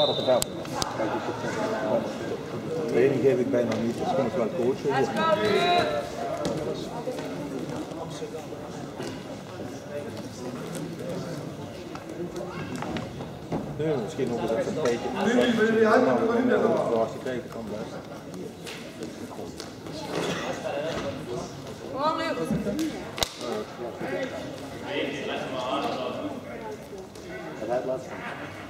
staat op de veld. Training geef ik bijna niet, dus kon ik wel coachen. Nee, misschien nog eens even een beetje. Nu, wil je de Nou, kan blijven. Kom on, Luc!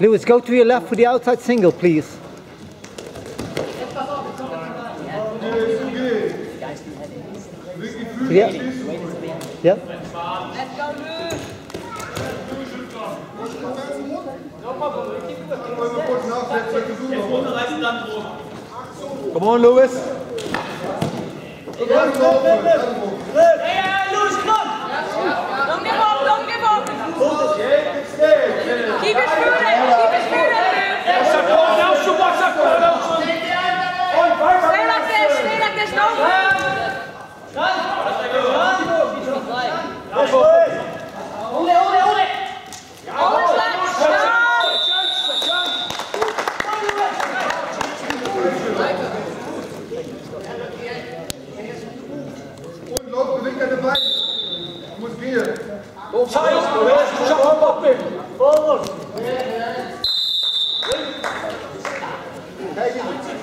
Lewis, go to your left for the outside single, please. Yeah. Yeah. Come on, Lewis. Und lauf, beweg deine Beine. Du musst gehen.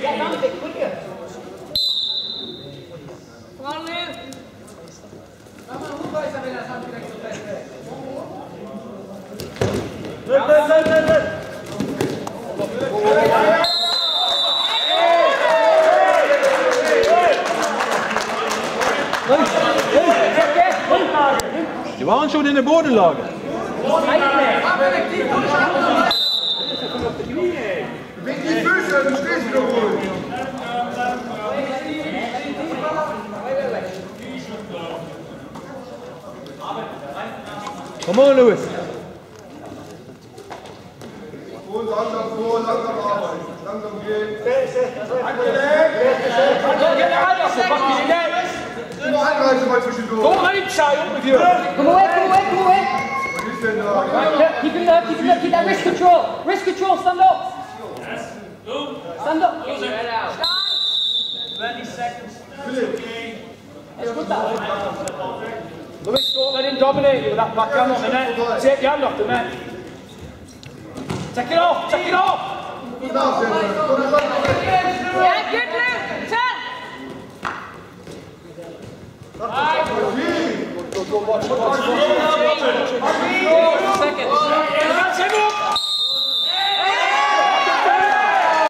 Yeah, down a bit. Quicker. Come on, Luc! Die waren schon in der Bodenlage. Beweg die Füße, du stehst wieder ruhig. Come on, Lewis. Und langsam vor, langsam arbeiten. Langsam gehen. realise how much we should go. Go on, child, with you. Come away, come away, come away. Keep him there, keep him there, keep that wrist control. Wrist control, stand up. Yes. Stand up. Lose it. Out. 30 seconds. Okay. Let's good that way. Lewis, don't let him dominate you with that backhand on the net. Take your hand off the net. Take it off, take it off! Yeah, good night!